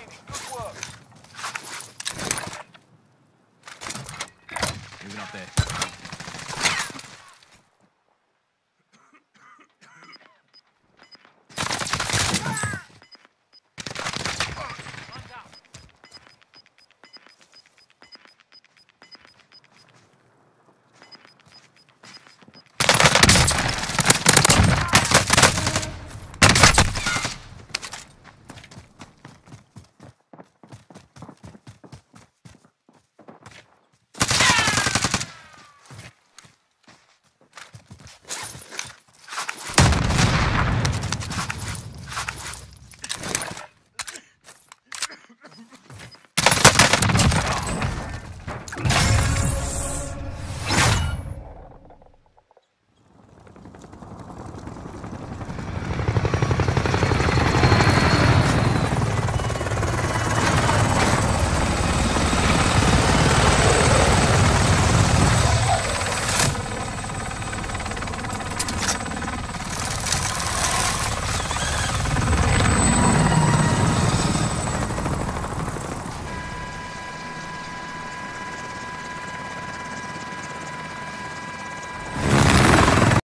remaining. Good work. Moving up there.